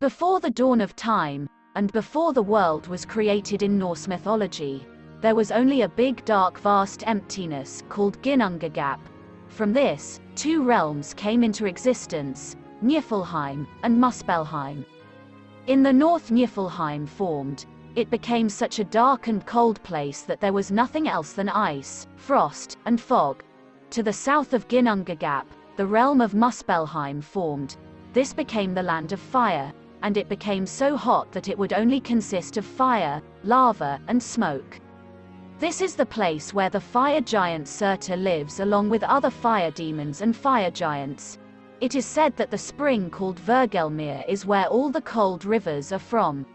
Before the dawn of time, and before the world was created in Norse mythology, there was only a big dark vast emptiness called Ginnungagap. From this, two realms came into existence, Niflheim and Muspelheim. In the north Niflheim formed, it became such a dark and cold place that there was nothing else than ice, frost, and fog. To the south of Ginnungagap, the realm of Muspelheim formed. This became the land of fire, and it became so hot that it would only consist of fire, lava, and smoke. This is the place where the fire giant Surtur lives along with other fire demons and fire giants. It is said that the spring called Hvergelmir is where all the cold rivers are from.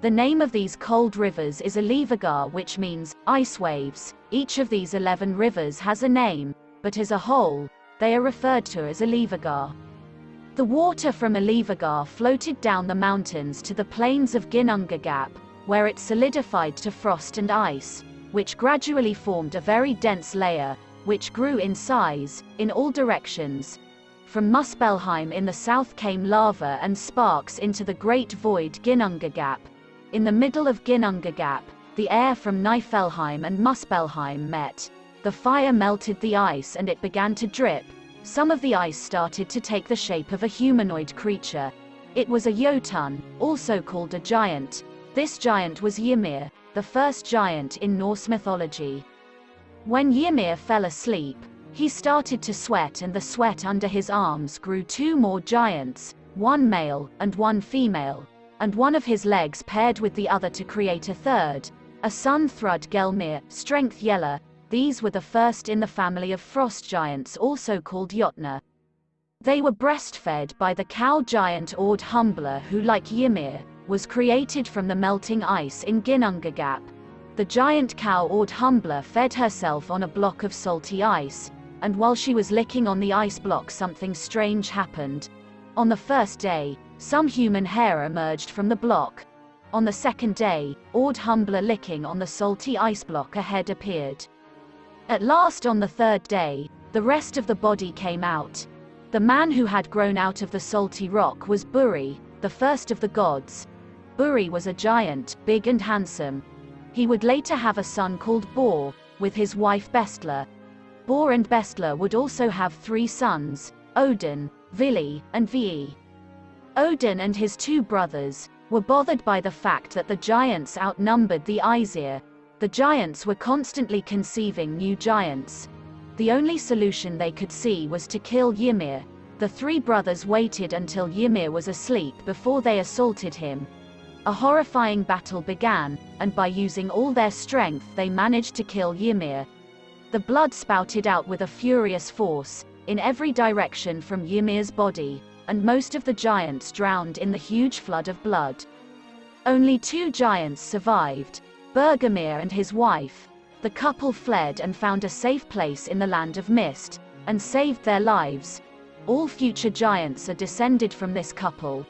The name of these cold rivers is Elivagar which means, ice waves. Each of these 11 rivers has a name, but as a whole, they are referred to as Elivagar. The water from Elivagar floated down the mountains to the plains of Ginnungagap, where it solidified to frost and ice, which gradually formed a very dense layer, which grew in size, in all directions. From Muspelheim in the south came lava and sparks into the great void Ginnungagap. In the middle of Ginnungagap, the air from Niflheim and Muspelheim met. The fire melted the ice and it began to drip. Some of the ice started to take the shape of a humanoid creature. It was a Jotun, also called a giant. This giant was Ymir, the first giant in Norse mythology. When Ymir fell asleep, he started to sweat and the sweat under his arms grew two more giants, one male and one female, and one of his legs paired with the other to create a third, a son Thrudgelmir, strength Yella, these were the first in the family of frost giants also called Jotnar. They were breastfed by the cow giant Audhumbla who like Ymir, was created from the melting ice in Ginnungagap. The giant cow Audhumbla fed herself on a block of salty ice, and while she was licking on the ice block something strange happened. On the first day, some human hair emerged from the block. On the second day, Audhumbla licking on the salty ice block a head appeared. At last on the third day, the rest of the body came out. The man who had grown out of the salty rock was Buri, the first of the gods, Buri was a giant, big and handsome. He would later have a son called Bor, with his wife Bestla. Bor and Bestla would also have three sons, Odin, Vili, and Ve. Odin and his two brothers were bothered by the fact that the giants outnumbered the Aesir. The giants were constantly conceiving new giants. The only solution they could see was to kill Ymir. The three brothers waited until Ymir was asleep before they assaulted him, a horrifying battle began, and by using all their strength they managed to kill Ymir. The blood spouted out with a furious force, in every direction from Ymir's body, and most of the giants drowned in the huge flood of blood. Only two giants survived, Bergelmir and his wife. The couple fled and found a safe place in the land of mist, and saved their lives. All future giants are descended from this couple,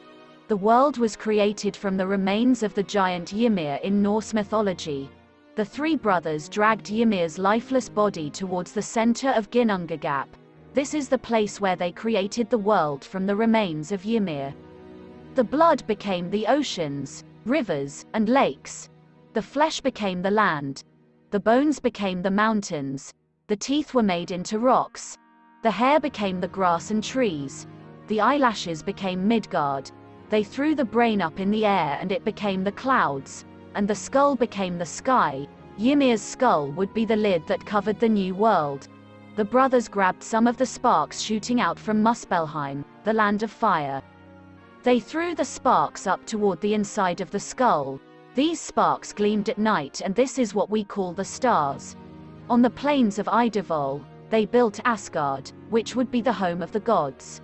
the world was created from the remains of the giant Ymir in Norse mythology. The three brothers dragged Ymir's lifeless body towards the center of Ginnungagap. This is the place where they created the world from the remains of Ymir. The blood became the oceans, rivers, and lakes. The flesh became the land. The bones became the mountains. The teeth were made into rocks. The hair became the grass and trees. The eyelashes became Midgard. They threw the brain up in the air and it became the clouds, and the skull became the sky. Ymir's skull would be the lid that covered the new world. The brothers grabbed some of the sparks shooting out from Muspelheim, the land of fire. They threw the sparks up toward the inside of the skull. These sparks gleamed at night and this is what we call the stars. On the plains of Idavol, they built Asgard, which would be the home of the gods.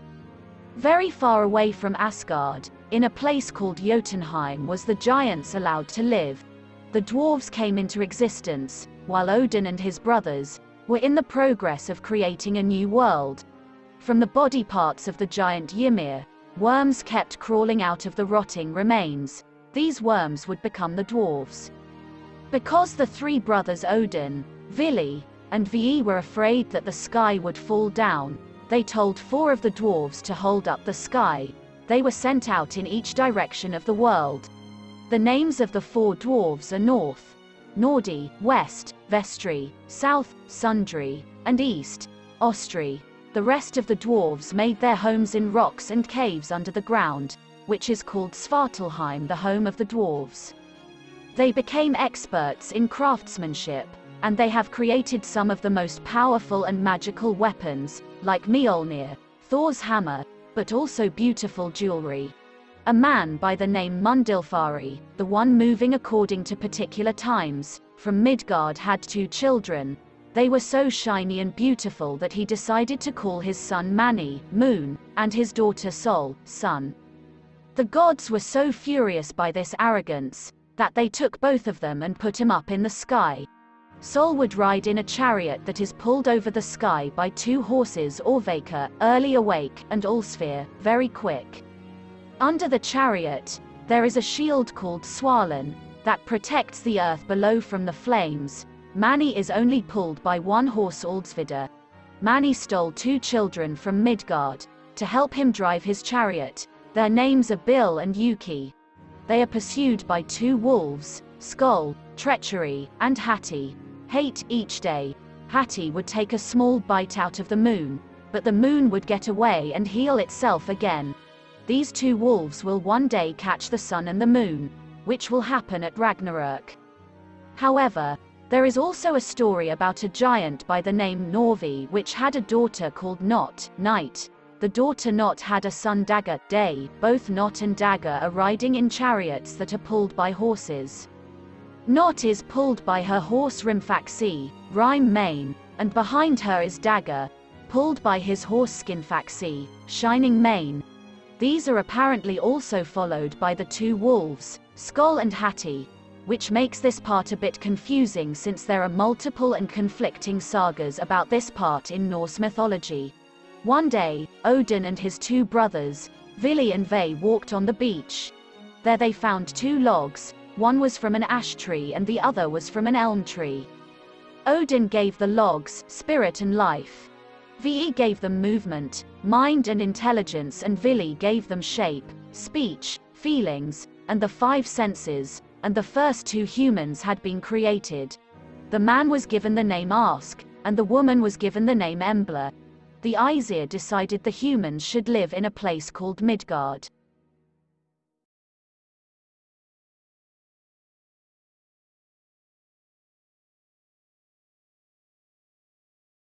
Very far away from Asgard, in a place called Jotunheim was the giants allowed to live. The dwarves came into existence, while Odin and his brothers were in the progress of creating a new world. From the body parts of the giant Ymir, worms kept crawling out of the rotting remains. These worms would become the dwarves. Because the three brothers Odin, Vili, and Ve were afraid that the sky would fall down, they told four of the dwarves to hold up the sky. They were sent out in each direction of the world. The names of the four dwarves are North, Nordri, West, Vestri, South, Sudri, and East, Austri. The rest of the dwarves made their homes in rocks and caves under the ground, which is called Svartalfheim the home of the dwarves. They became experts in craftsmanship, and they have created some of the most powerful and magical weapons, like Mjolnir, Thor's hammer, but also beautiful jewelry. A man by the name Mundilfari, the one moving according to particular times, from Midgard had two children. They were so shiny and beautiful that he decided to call his son Mani, moon, and his daughter Sol, sun. The gods were so furious by this arrogance, that they took both of them and put him up in the sky. Sol would ride in a chariot that is pulled over the sky by two horses Orvaka, early awake, and Allsfear, very quick. Under the chariot, there is a shield called Svalin, that protects the earth below from the flames. Mani is only pulled by one horse Aldsvidar. Mani stole two children from Midgard, to help him drive his chariot. Their names are Bill and Hjuki. They are pursued by two wolves, Skoll, Treachery, and Hati. Hate each day. Hati would take a small bite out of the moon, but the moon would get away and heal itself again. These two wolves will one day catch the sun and the moon, which will happen at Ragnarök. However, there is also a story about a giant by the name Norvi which had a daughter called Not, night. The daughter Not had a son Dagger, day. Both Not and Dagger are riding in chariots that are pulled by horses. Not is pulled by her horse Rimfaxi, Rime Mane, and behind her is Dagger, pulled by his horse Skinfaxi, Shining Mane. These are apparently also followed by the two wolves, Skoll and Hati, which makes this part a bit confusing since there are multiple and conflicting sagas about this part in Norse mythology. One day, Odin and his two brothers, Vili and Ve walked on the beach. There they found two logs, one was from an ash tree and the other was from an elm tree. Odin gave the logs spirit and life. Ve gave them movement, mind and intelligence and Vili gave them shape, speech, feelings, and the five senses, and the first two humans had been created. The man was given the name Ask, and the woman was given the name Embla. The Aesir decided the humans should live in a place called Midgard.